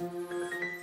Música